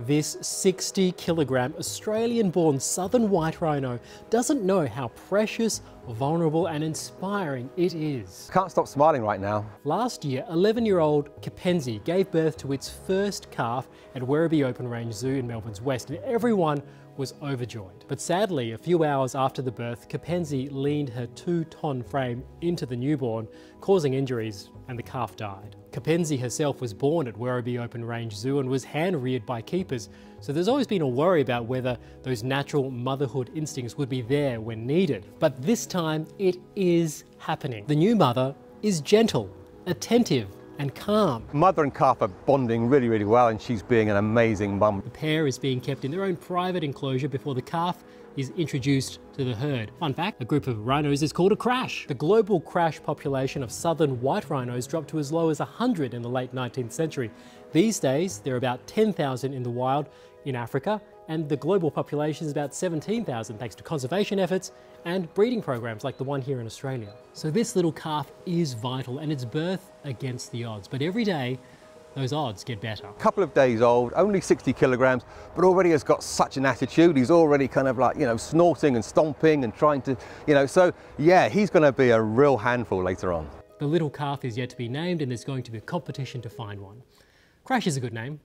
This 60 kilogram Australian born southern white rhino doesn't know how precious, vulnerable, and inspiring it is. Can't stop smiling right now. Last year, 11 year old Kipenzi gave birth to its first calf at Werribee Open Range Zoo in Melbourne's West, and everyone was overjoyed. But sadly, a few hours after the birth, Kipenzi leaned her two ton frame into the newborn, causing injuries, and the calf died. Kipenzi herself was born at Werribee Open Range Zoo and was hand reared by keepers, so there's always been a worry about whether those natural motherhood instincts would be there when needed. But this time it is happening. The new mother is gentle, attentive, and calm. Mother and calf are bonding really, really well, and she's being an amazing mum. The pair is being kept in their own private enclosure before the calf is introduced to the herd. Fun fact, a group of rhinos is called a crash. The global crash population of southern white rhinos dropped to as low as 100 in the late 19th century. These days, there are about 10,000 in the wild in Africa, and the global population is about 17,000 thanks to conservation efforts and breeding programs like the one here in Australia. So this little calf is vital and its birth against the odds, but every day those odds get better. A couple of days old, only 60 kilograms, but already has got such an attitude. He's already kind of like, you know, snorting and stomping and trying to, you know, so yeah, he's going to be a real handful later on. The little calf is yet to be named and there's going to be a competition to find one. Crash is a good name.